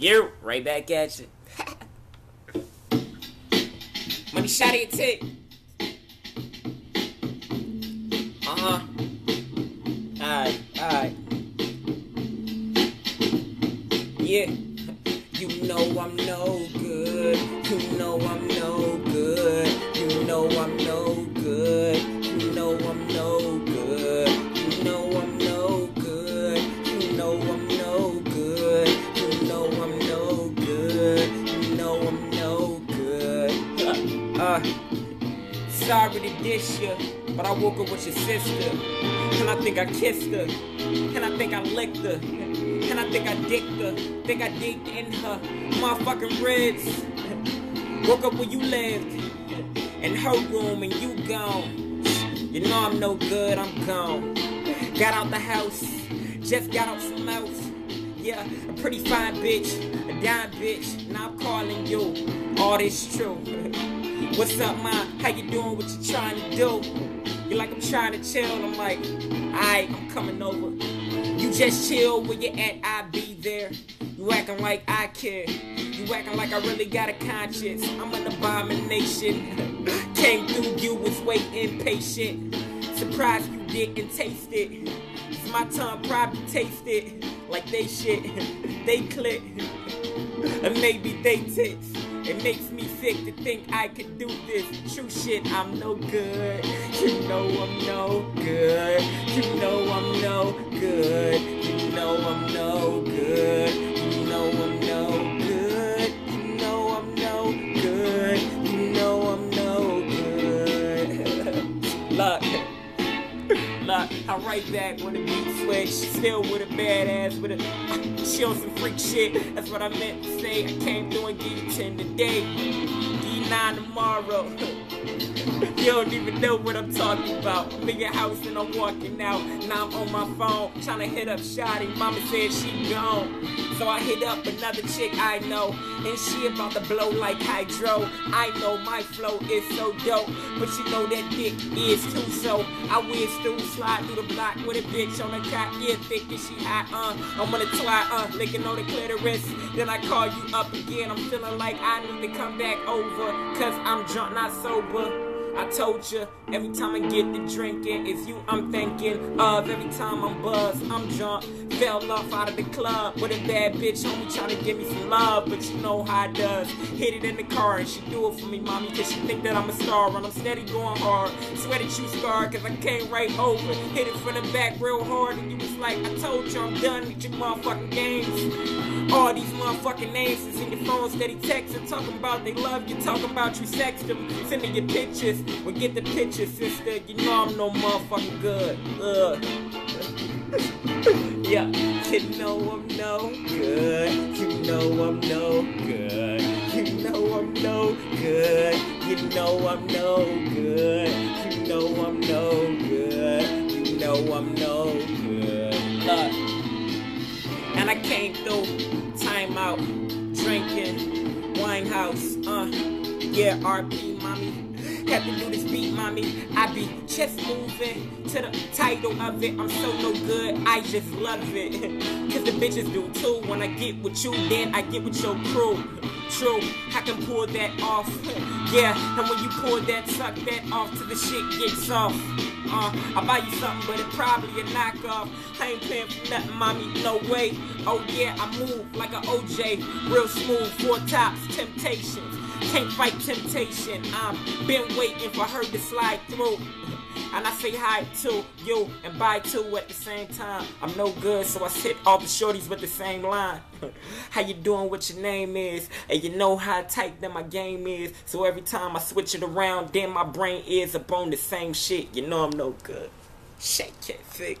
You right back at you. Money shot at your tick. Uh huh. Alright, alright. Yeah. You know I'm no good. You know I'm no good. You know I'm no Uh, sorry to dish you, but I woke up with your sister. And I think I kissed her. And I think I licked her. And I think I dicked her. Think I dicked in her motherfucking ribs. Woke up where you lived. In her room and you gone. You know I'm no good, I'm gone. Got out the house. Just got out some else. Yeah, a pretty fine bitch. A dime bitch. Now I'm calling you. All this true. What's up, ma? How you doing? What you trying to do? You like I'm trying to chill. I'm like, alright, I'm coming over. You just chill where you at, I be there. You acting like I care. You acting like I really got a conscience. I'm an abomination. Came through, you was way impatient. Surprised you didn't taste it. my tongue probably tasted like they shit. they click. And maybe they tits. It makes me sick to think I could do this. True shit, I'm no good. You know I'm no good. You know right back when the beat switch. Still with a badass, with a chill some freak shit. That's what I meant to say. I came through and give you 10 today. D9 tomorrow. you don't even know what I'm talking about. Your house and I'm walking out. Now I'm on my phone trying to hit up Shotty. Mama said she gone. So I hit up another chick I know. And she about to blow like hydro. I know my flow is so dope. But you know that dick is too so. I whiz through, slide through the block with a bitch on the cot. Yeah, thick and she hot, uh. I'm gonna try, uh, licking on the clitoris. Then I call you up again. I'm feeling like I need to come back over. Cause I'm drunk, not sober. I told you, every time I get to drinking, it's you I'm thinking of. Every time I'm buzzed, I'm drunk. Fell off out of the club with a bad bitch homie trying to give me some love, but you know how it does. Hit it in the car and she do it for me, mommy, cause she think that I'm a star and I'm steady going hard. Swear that you scarred cause I came right over. Hit it from the back real hard and you was like, I told you I'm done with your motherfucking games. All these motherfucking names is in your phone, steady texting, talking about they love you, talking about you sex them, sending your pictures. Well, get the picture, sister. You know I'm no motherfucking good. Ugh. yeah, you know I'm no good. You know I'm no good. You know I'm no good. You know I'm no good. You know I'm no good. You know I'm no good. Look. And I came through, time out, drinking, Winehouse, uh, yeah, RP, mommy. Have to do this beat, mommy. I be chest moving to the title of it. I'm so no good, I just love it. Cause the bitches do too. When I get with you, then I get with your crew. True, I can pull that off. Yeah, and when you pull that, suck that off till the shit gets off. Uh, I'll buy you something, but it probably a knockoff. I ain't paying for nothing, mommy, no way. Oh yeah, I move like an OJ, real smooth, four tops, temptations. Can't fight temptation. I'm been waiting for her to slide through. And I say hi to you and bye to at the same time. I'm no good, so I sit all the shorties with the same line. how you doing? What your name is? And you know how tight that my game is. So every time I switch it around, then my brain is up on the same shit. You know I'm no good. Shake it, thick.